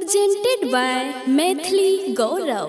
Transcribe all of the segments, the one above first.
presented by Maithili Gaurav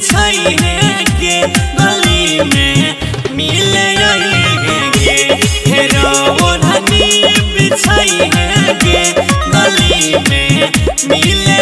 छैने के में मिले आएँगे हेरा ओढ़नी बिछाइने के गली में मिले